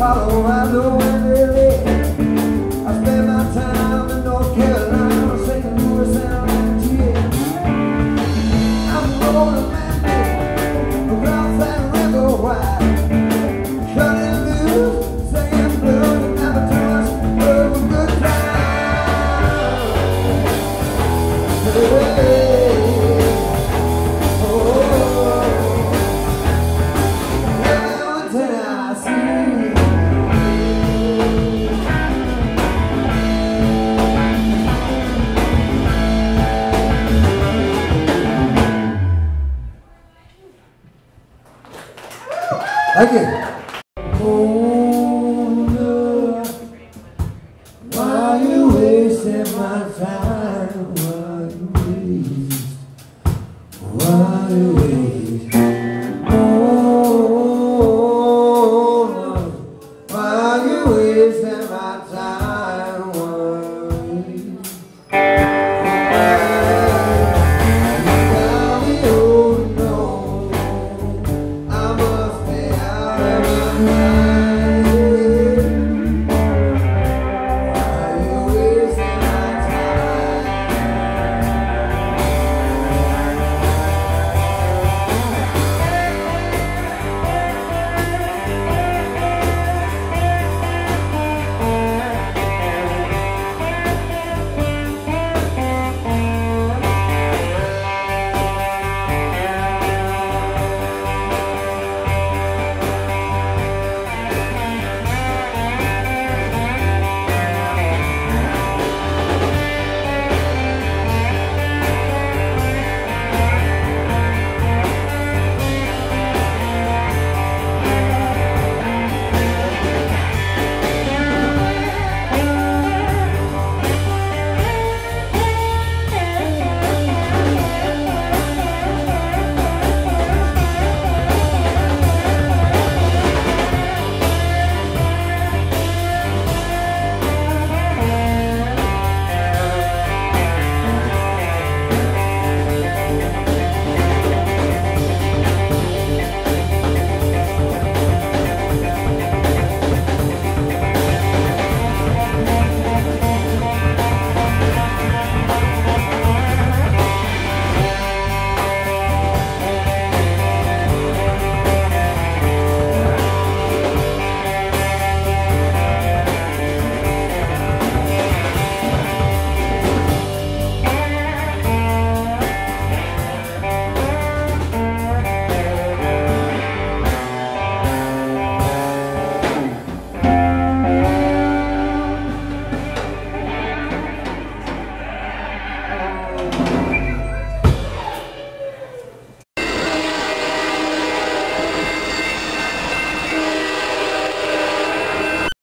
Colorado and Lily. I spend my time in North Carolina, St. Louis and I'm man that river wide, cutting loose, a oh, good time.